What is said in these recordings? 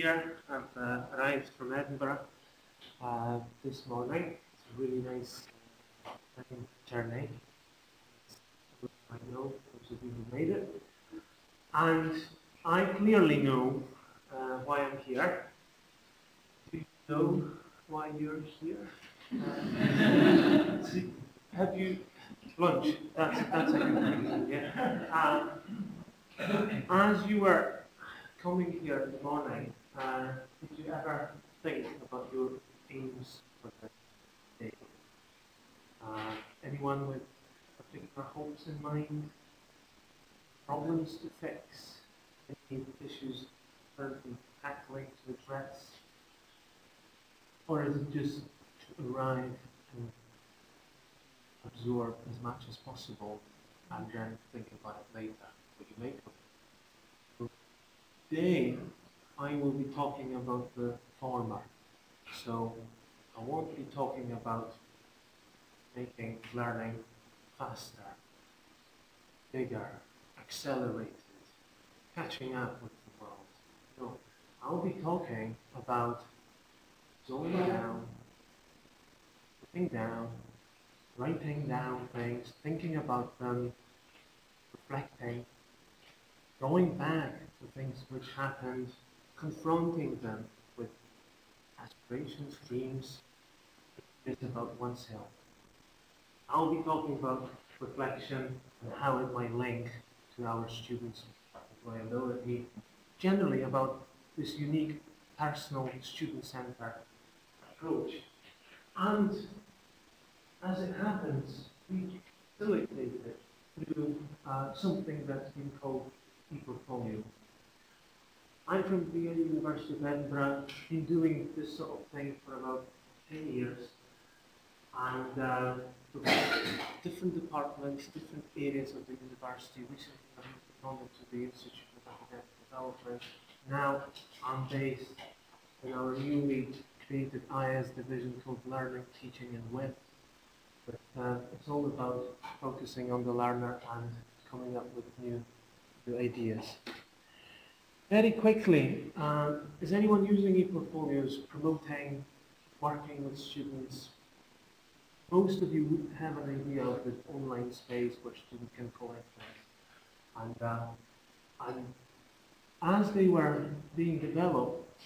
here. I've uh, arrived from Edinburgh uh, this morning. It's a really nice uh, journey. I know those of you who made it. And I clearly know uh, why I'm here. Do you know why you're here? Uh, have you lunch? That's that's a good thing. Yeah. Um, as you were coming here in the morning, uh, did you ever think about your aims for the day? Uh, anyone with particular hopes in mind? Problems to fix? Any issues currently tackling to address? Or is it just to arrive and absorb as much as possible and then think about it later, what you make of it? Today, I will be talking about the former. So, I won't be talking about making learning faster, bigger, accelerated, catching up with the world. No, I'll be talking about slowing down, putting down, writing down things, thinking about them, reflecting, going back to things which happened, confronting them with aspirations, dreams, it's about oneself. I'll be talking about reflection and how it might link to our students' employability, generally about this unique personal student-centered approach. And as it happens, we facilitate it through uh, something that's been called e-portfolio. I'm from the University of Edinburgh, been doing this sort of thing for about 10 years. And uh, different departments, different areas of the university, recently I've moved to the Institute of Academic Development. Now I'm based in our newly created IS division called Learning, Teaching and Web. But uh, it's all about focusing on the learner and coming up with new ideas. Very quickly, um, is anyone using e-portfolios promoting working with students? Most of you have an idea of the online space where students can collect things. And, uh, and as they were being developed,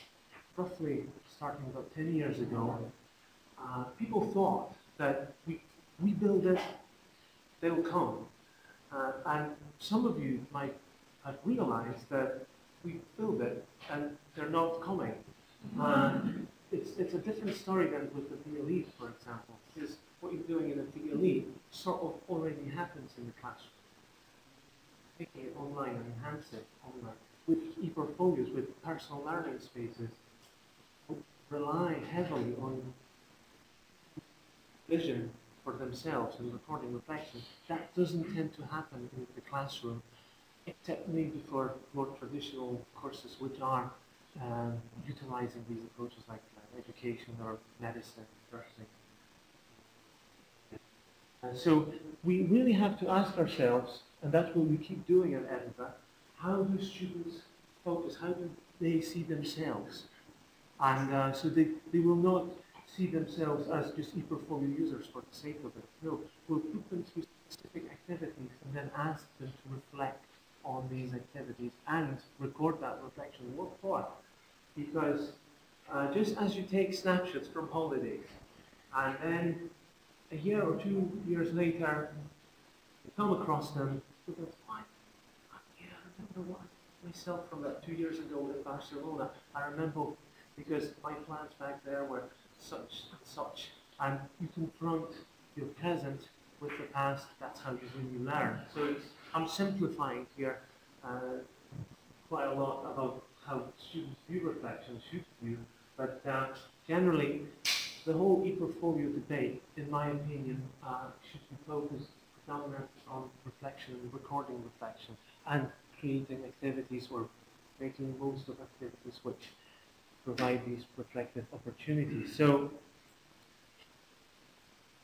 roughly starting about 10 years ago, uh, people thought that we, we build it, they'll come. Uh, and some of you might have realized that we build it and they're not coming. Um, it's, it's a different story than with the VLE, for example, because what you're doing in a VLE sort of already happens in the classroom. Taking it online and enhance it online. With e-portfolios, with personal learning spaces, rely heavily on vision for themselves and recording reflection. That doesn't tend to happen in the classroom maybe for more traditional courses which are um, utilizing these approaches like uh, education or medicine, nursing. Uh, so we really have to ask ourselves, and that's what we keep doing at Edinburgh, how do students focus? How do they see themselves? And uh, so they, they will not see themselves as just e-portfolio users for the sake of it. No, we'll put them through specific activities and then ask them to reflect on these activities and record that reflection. What for? Because uh, just as you take snapshots from holidays, and then a year or two years later, you come across them, you go, what? Yeah, I remember what myself from that two years ago in Barcelona. I remember because my plans back there were such and such. And you confront your present with the past, that's how you really learn. So I'm simplifying here uh, quite a lot about how students view reflection, should view, but uh, generally the whole e-portfolio debate, in my opinion, uh, should be focused predominantly on reflection and recording reflection and creating activities or making most of activities which provide these reflective opportunities. So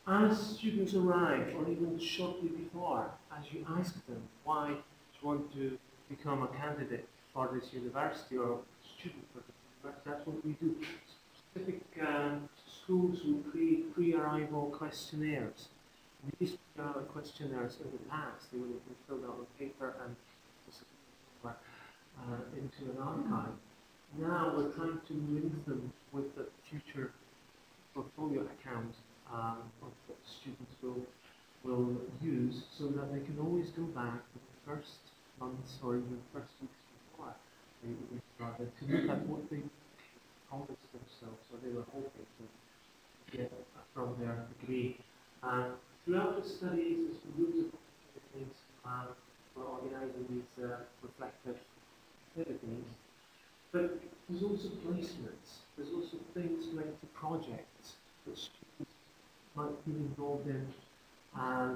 as students arrive, or even shortly before, as you ask them why you want to become a candidate for this university or student for the That's, that's what we do. Specific um, schools will create pre-arrival questionnaires. These uh, questionnaires in the past, they would have been filled out on paper and uh, into an archive. Now we're trying to link them with the future portfolio account um, of what students will will use so that they can always go back to the first months or even first weeks before they, they started to look at what they promised themselves or they were hoping to get from their degree. And throughout the studies, there's been loads of opportunities um, for organizing these uh, reflective activities. But there's also placements. There's also things linked to projects students might be involved in uh,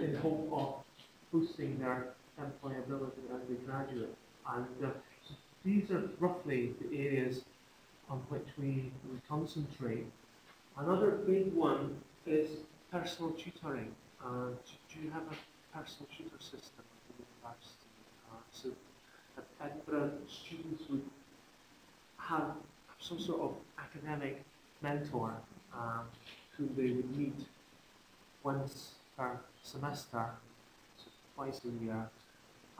in hope of boosting their employability as they graduate. And uh, these are roughly the areas on which we, we concentrate. Another big one is personal tutoring. Uh, do, do, you have a personal tutor system at the university? Uh, so at Edinburgh, students would have some sort of academic mentor um, who they would meet once per semester, so twice a year,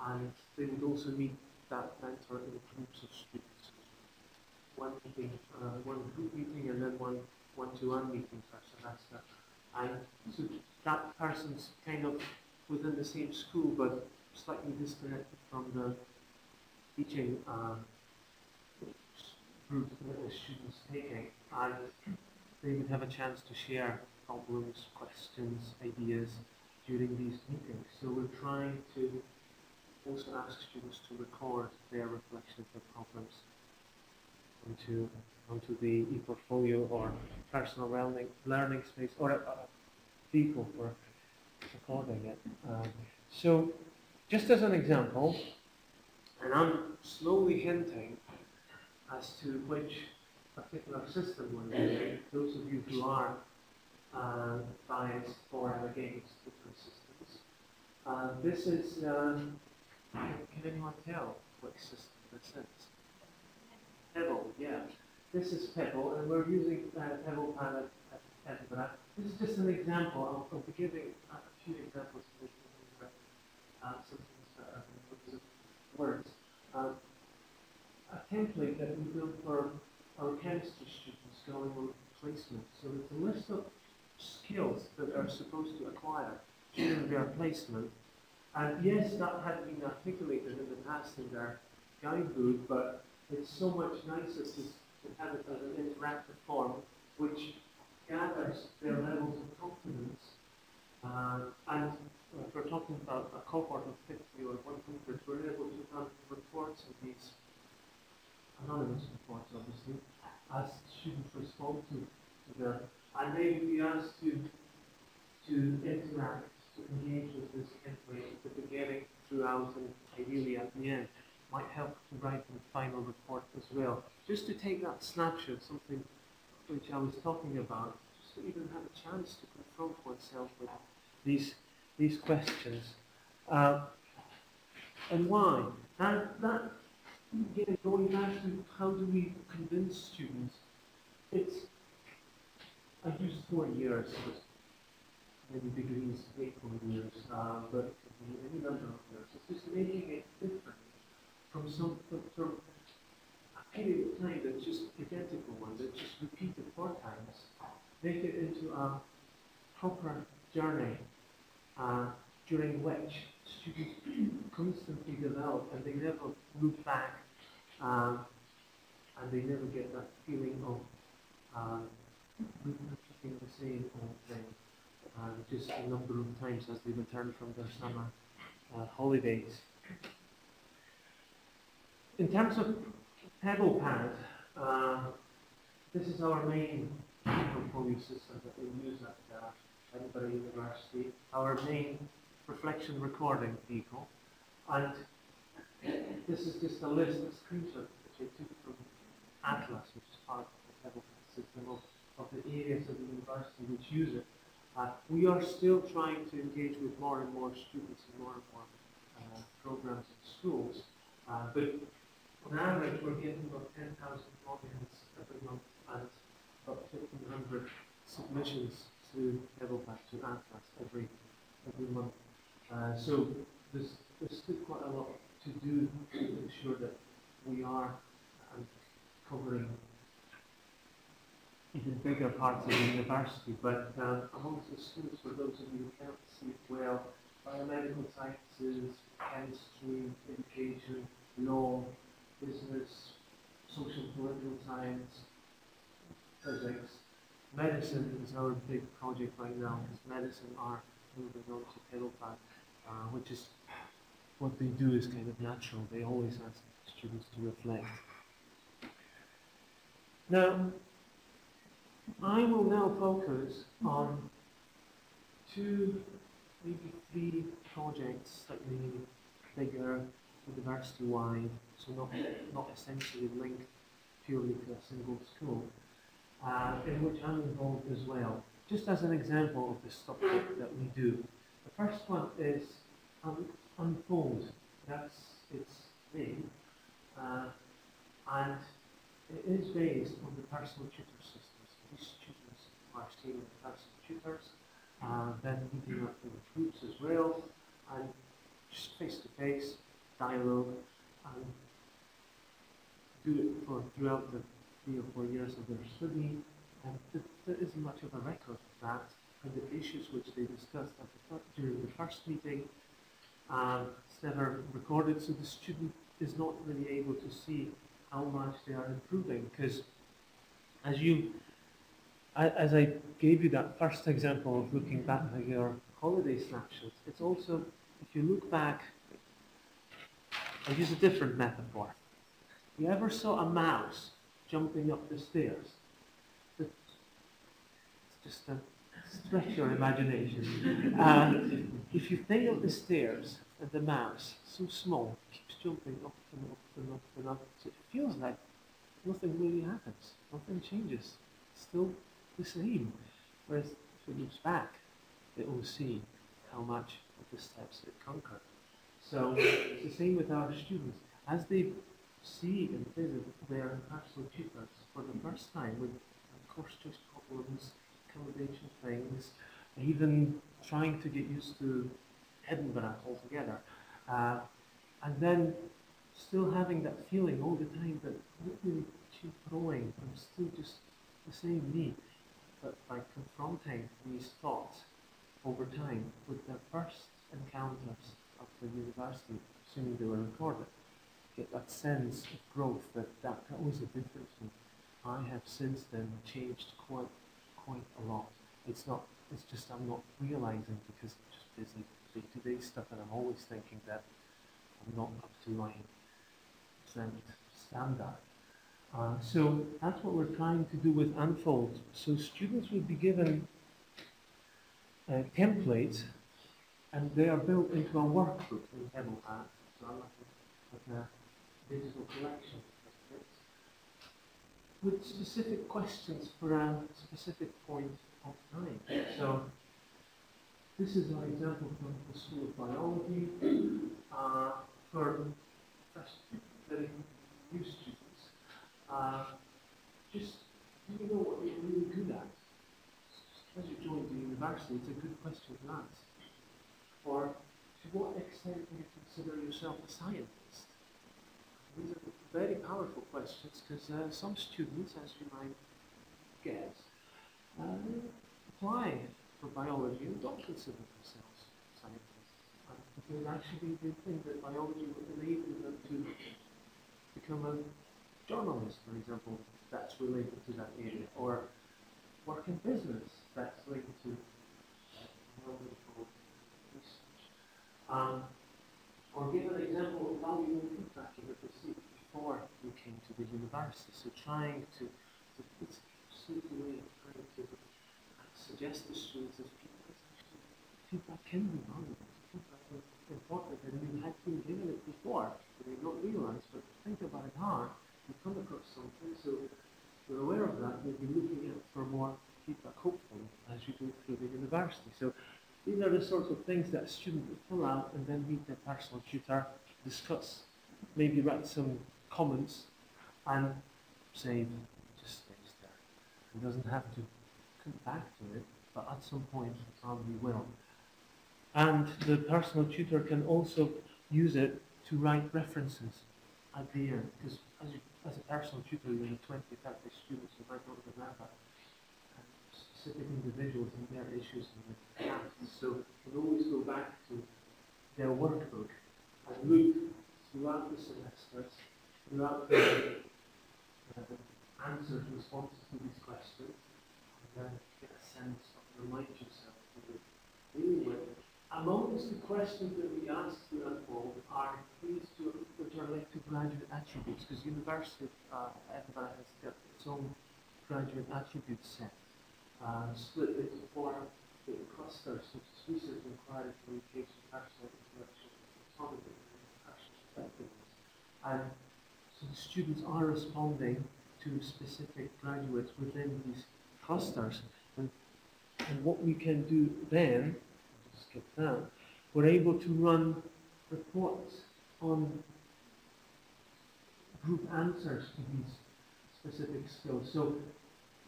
and they would also meet that mentor in groups of students. One meeting, uh, one group meeting, and then one one-to-one meeting per semester. And so that person's kind of within the same school, but slightly disconnected from the teaching um, group that the students taking, and they would have a chance to share problems, questions, ideas during these meetings. So we're trying to also ask students to record their reflections, their problems onto onto the e-portfolio or personal learning learning space or a, a vehicle for recording it. Um, so just as an example, and I'm slowly hinting as to which particular system those of you who are uh, biased for and against different systems. Uh, this is, um, can anyone tell what system this is? Pebble, yeah. This is Pebble, and we're using uh, PebblePad at Edinburgh. This is just an example. I'll, be giving a few examples of this. Uh, some things words. Um, a template that we built for our chemistry students going on placement. So it's a list of skills that are supposed to acquire during their placement. And yes, that had been articulated in the past in their guidebook, but it's so much nicer to, to have it as an interactive form, which gathers their levels of confidence. Uh, and if we're talking about a cohort of 50 or 100, we're able to run reports of these anonymous reports, obviously, as students respond to, to their and they would be asked to to interact, to engage with this template at the beginning, throughout, and ideally at the end. Might help to write the final report as well. Just to take that snapshot, something which I was talking about, just to even have a chance to confront oneself with these these questions. Uh, and why? That, again, going back to how do we convince students, it's I used four years, many degrees take four years, uh, but any number of years. It's just making it different from some from a period of time that's just identical one, that just repeated four times. Make it into a proper journey uh, during which students constantly develop and they never move back um, and they never get that feeling of uh, repeating the same old thing just a number of times as they return from their summer uh, holidays. In terms of Pebble Pad, uh, this is our main portfolio system that we use at uh, Edinburgh University, our main reflection recording vehicle. And this is just a list of screenshots which I took from Atlas, which is part of the Pad system of of the areas of the university which use it. Uh, we are still trying to engage with more and more students and more and more uh, programs in schools. Uh, but on average, we're getting about 10,000 logins every month and about 1,500 submissions to Eddelback to Atlas every every month. Uh, so there's, there's still quite a lot to do to ensure that we are covering even bigger parts of the university. But um, amongst the students, for those of you who can't see it well, biomedical sciences, chemistry, education, law, business, social political science, physics. Medicine is our big project right now because medicine are moving on to Heidelberg, uh, which is what they do is kind of natural. They always ask students to reflect. Now, I will now focus on two, maybe three projects slightly bigger, university-wide, so not, not essentially linked purely to a single school, uh, in which I'm involved as well. Just as an example of the stuff that we do. The first one is um, Unfold. That's its name. Uh, and it is based on the personal tutor systems. These students are staying with personal tutors, uh, then meeting up with groups as well, and just face-to-face dialogue, and do it for throughout the three or four years of their study. And th there isn't much of a record of that, and the issues which they discussed the during the first meeting, um, it's never recorded, so the student is not really able to see how much they are improving, because as you as I gave you that first example of looking back at your holiday snapshots, it's also, if you look back, I'll use a different metaphor. You ever saw a mouse jumping up the stairs? It's just a stretch your imagination. Uh, if you think of the stairs and the mouse, so small, keeps jumping up and up and up and up, so it feels like nothing really happens, nothing changes. It's still the same. Whereas if it looks back, it will see how much of the steps it conquered. So it's the same with our students. As they see and visit their personal tutors for the first time with course choice problems, accommodation things, even trying to get used to Edinburgh altogether, uh, and then still having that feeling all the time that not really keep growing, I'm still just the same me. But by confronting these thoughts over time with their first encounters of the university, assuming they were recorded, get that sense of growth that that, that was a difference. And I have since then changed quite quite a lot. It's not it's just I'm not realizing because I'm just busy day-to-day stuff and I'm always thinking that I'm not up to my standard. Uh, so that's what we're trying to do with Unfold. So students will be given uh, templates and they are built into a workbook in Pebble so a, like a digital collection with specific questions for a specific point of time. So this is an example from the School of Biology uh, for very new students uh, just do you know what you're really good at? As you join the university, it's a good question to ask. Or to what extent do you consider yourself a scientist? Very powerful questions because uh, some students, as you might guess, uh, apply for biology and don't consider themselves scientists. Uh, because actually they think that biology will enable them to become a journalist, for example, that's related to that area, or work in business that's related to biological research. Um, or give an example of valuable feedback you have received before you came to the university. So trying to, to it's a way of trying to suggest to students that actually, feedback can be valuable. Feedback important, and you had been given it before, you don't realize, but think about it hard you come across something, so you're aware of that, you'll be looking out for more feedback, hopefully, as you go through the university. So these are the sorts of things that a student would fill out and then meet their personal tutor, discuss, maybe write some comments and save just stays there. It doesn't have to come back to it, but at some point probably will. And the personal tutor can also use it to write references at the end, because as, you, as a personal tutor, you have 20, 30 students, you might not remember specific individuals and their issues in the class. So you can always go back to their workbook and look throughout the semesters, throughout the uh, answers, responses to these questions, and then get a sense of remind yourself of it. Anyway, amongst the questions that we ask throughout all are things to, which are linked to graduate attributes, because University uh, Edinburgh has got its own graduate attribute set, uh, split into four clusters, such as research, inquiry, communication, personal, intellectual, autonomy, and personal effectiveness. And so the students are responding to specific graduates within these clusters. And, and what we can do then skip that, we're able to run reports on group answers to these specific skills. So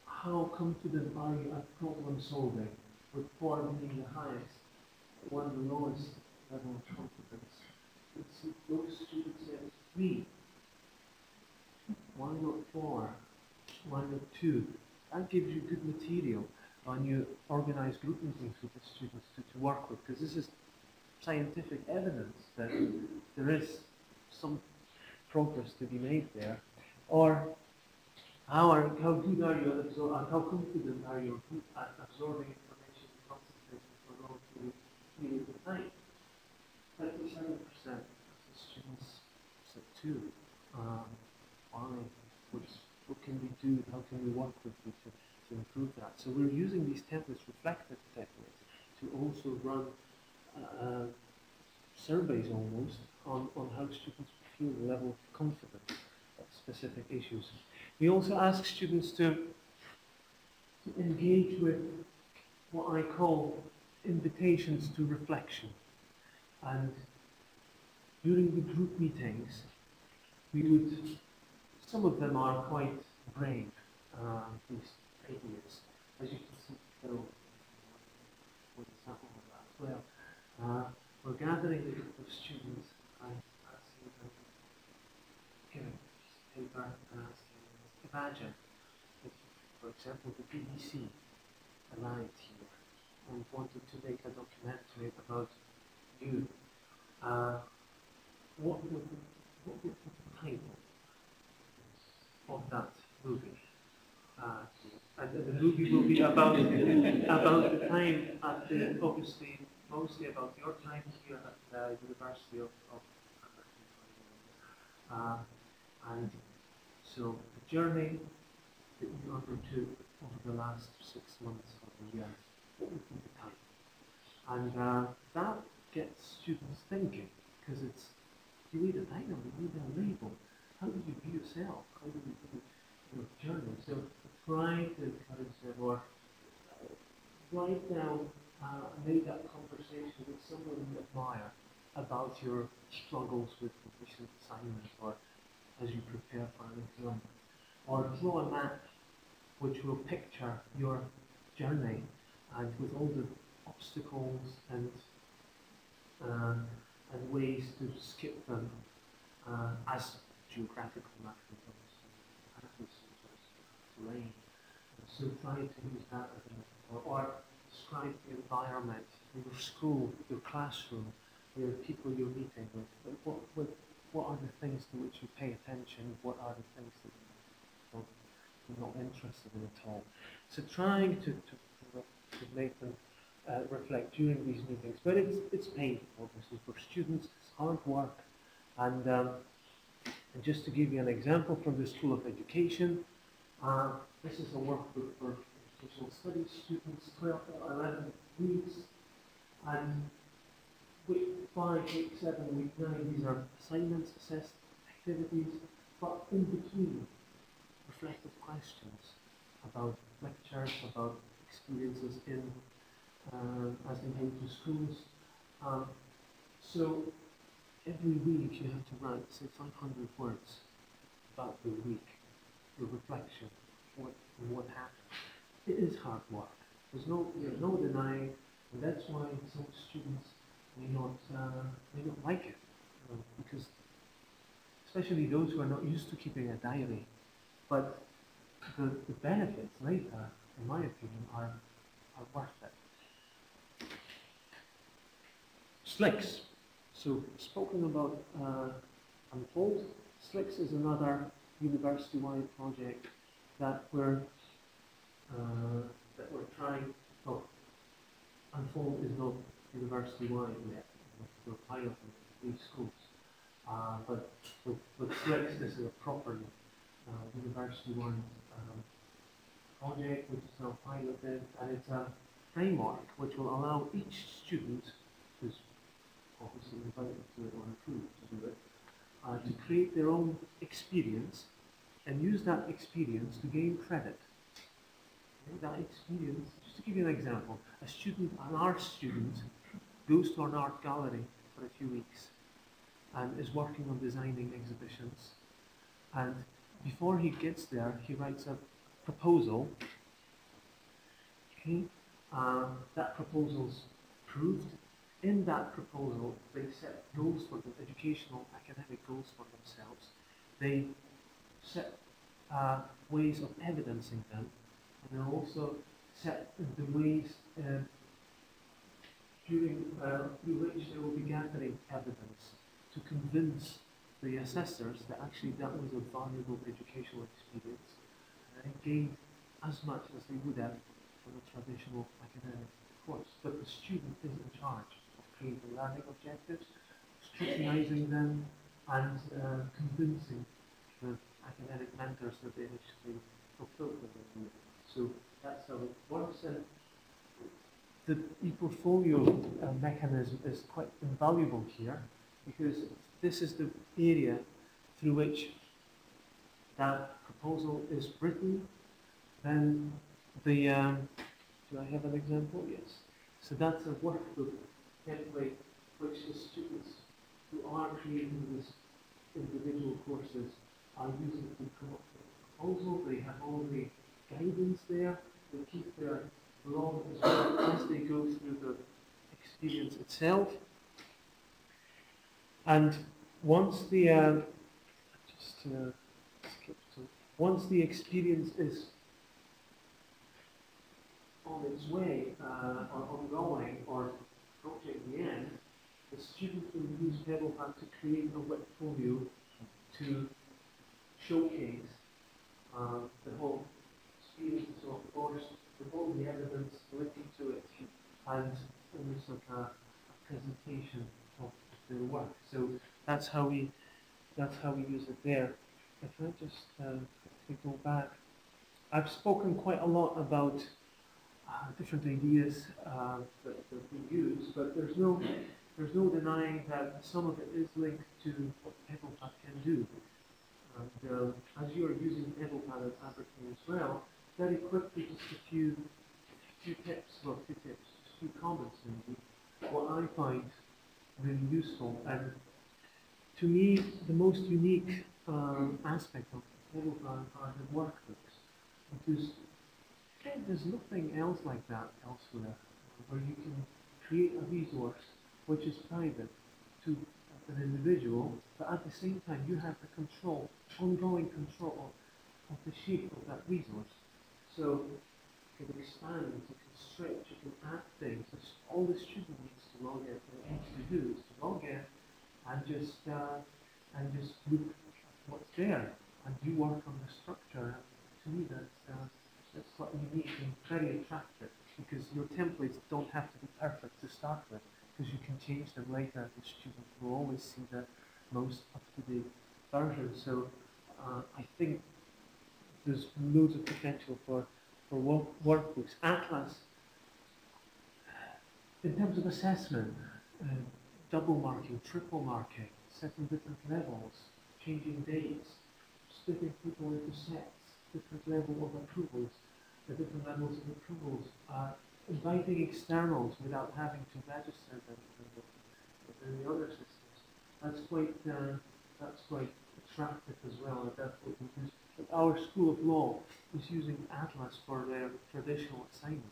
how confident are you at problem solving, with four being the highest, one the lowest level of confidence? It's, those students say three. Why not four? Why not two? That gives you good material when you organize group meetings with the students to, to work with, because this is scientific evidence that there is some progress to be made there. Or how, are, how good are you at absorbing, how confident are you at absorbing information and concentrating for long period of time? 37% of the students said two. Um, What's, what can we do? How can we work with you to to improve that. So we're using these templates, reflective techniques, to also run uh, surveys almost on, on how students feel the level of confidence of specific issues. We also ask students to, to engage with what I call invitations to reflection. And during the group meetings, we would, some of them are quite brave, uh, these ideas. As you can see, was example of that as well. Uh, we're gathering a group of students and asking them, giving paper and asking them, imagine if, for example, the BBC arrived here and wanted to make a documentary about you. Uh, what would the, what would the title of that movie uh, and the movie will be about about the time at the obviously mostly about your time here at the University of, of uh, and so the journey that you undertook over the last six months of the year? And uh, that gets students thinking because it's you need a title, you need a label. How do you view yourself? How do you view journey? So try to encourage them or write down, uh, make that conversation with someone you admire about your struggles with recent assignments or as you prepare for an exam. Or draw a map which will picture your journey and with all the obstacles and uh, and ways to skip them uh, as geographical mechanisms, So try to use that a. Or describe the environment, your school, your classroom, your people you're meeting with. What, what, what are the things to which you pay attention? What are the things that you are not interested in at all? So trying to, to, to make them uh, reflect during these meetings. But it's, it's painful, obviously, for students. It's hard work. And, um, and just to give you an example from the School of Education, uh, this is a workbook for social studies students, 12 to 11 weeks. And week 5, week 7, week 9, these are assignments, assessed activities, but in between, reflective questions about lectures, about experiences in uh, as they go to schools. Um, so every week you have to write, say, 500 words about the week, the reflection, what, what happened. It is hard work. There's no, there's no denying, and that's why some students may not, uh, may not like it, because especially those who are not used to keeping a diary. But the, the benefits later, in my opinion, are, are worth it. SLICCs. So, spoken about uh, Unfold, SLICCs is another university-wide project that we're uh, that we're trying. Oh, Unfold is not university-wide yet. We're piloting three schools, uh, but with, with SLICCs, this is a proper uh, university-wide um, project which is now piloted, and it's a framework which will allow each student who's obviously invited to it or approved to do it, uh, to create their own experience and use that experience to gain credit. That experience, just to give you an example, a student, an art student, goes to an art gallery for a few weeks and is working on designing exhibitions. And before he gets there, he writes a proposal. Okay, um, that proposal's approved. In that proposal, they set goals for them, educational, academic goals for themselves. They set uh, ways of evidencing them, and they also set the ways uh, during uh, which they will be gathering evidence to convince the assessors that actually that was a valuable educational experience and they gained as much as they would have from a traditional academic course. But the student is in charge of creating learning objectives, scrutinizing them, and uh, convincing the academic mentors that they actually fulfilled them. So that's how it works. And the e-portfolio uh, mechanism is quite invaluable here because this is the area through which that proposal is written. Then the, um, do I have an example? Yes. So that's a workbook template which the students who are creating these individual courses are using to come up with proposal. They have all the guidance there. They keep their blog as well as they go through the experience itself. And once the uh, just uh, skip to once the experience is on its way uh, or ongoing or the end, the student will use Pebble Pebblepad to create a web portfolio to showcase uh, the whole experience. Of course, with all the evidence linking to it, and almost like a, a presentation of their work. So that's how we that's how we use it there. If I just uh, quickly go back, I've spoken quite a lot about different ideas uh, that, that we use, but there's no there's no denying that some of it is linked to what Pebblepad can do. And uh, as you are using Pebblepad at Abertay as well, very quickly just a few few tips, well, few tips, just a few comments maybe. What I find really useful and to me the most unique um, aspect of Pebblepad are the workbooks because again, there's nothing else like that elsewhere where you can create a resource which is private to an individual, but at the same time you have the control, ongoing control of the shape of that resource. So you can expand, you can stretch, you can add things. That's all the student needs to log in, needs to do is to log in and just uh, and just look at what's there, and you work on the structure. To me, that's uh, that's quite unique and very attractive because your templates don't have to be perfect to start with because you can change them later. The student will always see the most up-to-date version. So uh, I think there's loads of potential for for work, workbooks. Atlas, in terms of assessment, uh, double marking, triple marking, setting different levels, changing dates, splitting people into sets, different level of approvals, the different levels of approvals, uh, inviting externals without having to register them within the other systems. That's quite uh, that's quite attractive as well, and. Our School of Law is using Atlas for their traditional assignments,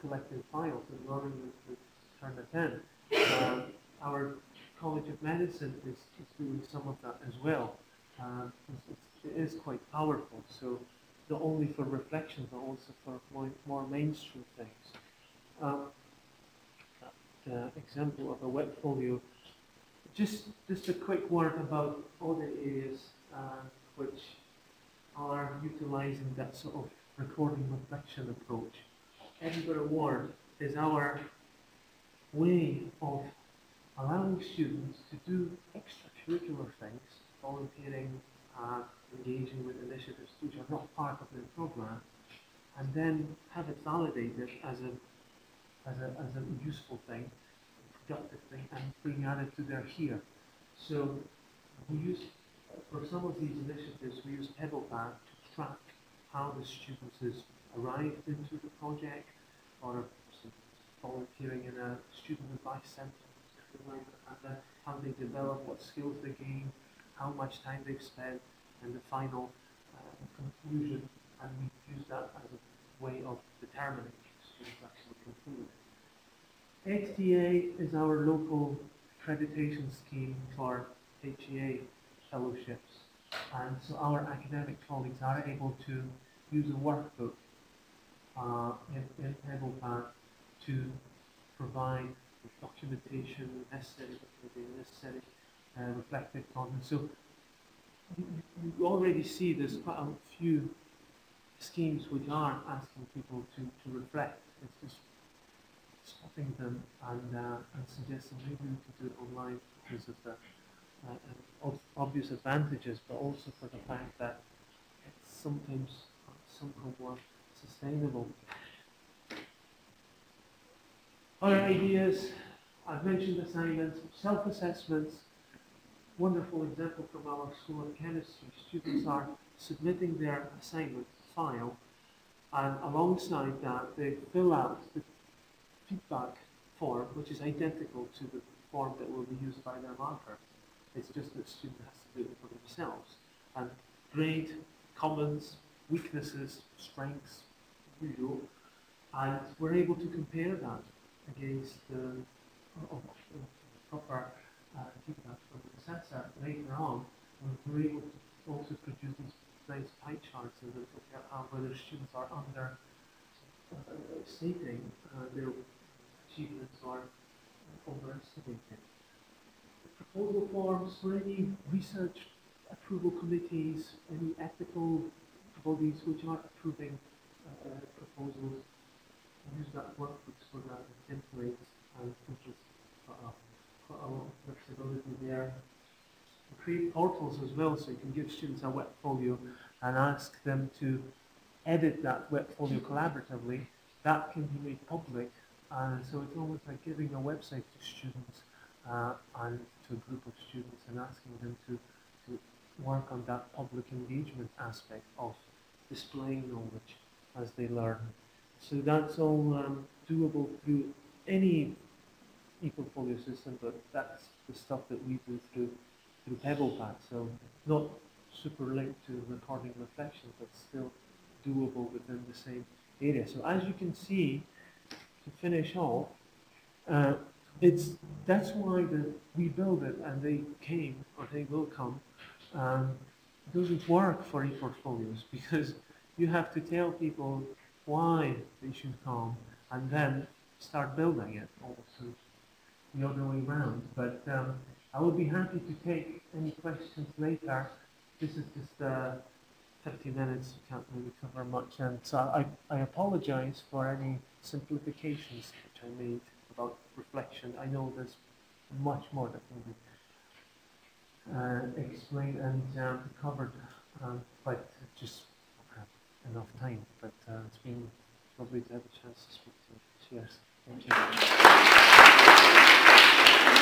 collecting files and learning to turn it in. Um, our College of Medicine is, is doing some of that as well. It's, it's, it is quite powerful, so not only for reflection, but also for more, mainstream things. Um, that, uh, example of a web folio just just a quick word about other areas uh, which are utilizing that sort of recording reflection approach. Edinburgh Award is our way of allowing students to do extracurricular things, volunteering, uh, engaging with initiatives which are not part of their program, and then have it validated as a as a, as a useful thing productive thing and being added to their here. So we use, for some of these initiatives, we use PebblePad to track how the students has arrived into the project or volunteering in a student advice centre, and how they develop, what skills they gain, how much time they've spent, and the final uh, conclusion. And we use that as a way of determining students actually conclude. EdTA is our local accreditation scheme for HEA fellowships. And so our academic colleagues are able to use a workbook uh, in, in to provide documentation necessary, the necessary uh, reflective content. So you already see there's quite a few schemes which are asking people to, to reflect. It's just stopping them and, uh, and suggesting maybe we could do it online because of the uh, obvious advantages, but also for the fact that it's sometimes more sustainable. Other ideas, I've mentioned assignments, self-assessments, wonderful example from our School of Chemistry. Students are submitting their assignment file and alongside that they fill out the feedback form, which is identical to the form that will be used by their marker. It's just that the student has to do it for themselves. And grade, comments, weaknesses, strengths, usual. And we're able to compare that against the uh, proper uh, feedback from the assessor later on. We're able to also produce these pie charts and look at how whether students are under uh, stating uh, their achievements are overestimated. Proposal forms for any research approval committees, any ethical bodies which are approving uh, proposals, use that workbooks for that templates and just quite a lot of flexibility there. Create portals as well so you can give students a web folio and ask them to edit that web folio collaboratively. That can be made public and so it's almost like giving a website to students uh, and to a group of students and asking them to, to work on that public engagement aspect of displaying knowledge as they learn. So that's all um, doable through any ePortfolio system, but that's the stuff that we do through through PebblePad. So not super linked to recording reflections, but still doable within the same area. So as you can see, to finish off, uh, it's that's why the, we build it and they came or they will come. Um, doesn't work for e-portfolios because you have to tell people why they should come and then start building it also the other way around. But um, I would be happy to take any questions later. This is just uh, 50 minutes, you can't really cover much. And so I, I apologize for any simplifications which I made about reflection. I know there's much more that can be uh, explained and um, covered, um, but just enough time. But uh, it's been lovely to have a chance to speak to you. Cheers. Thank you.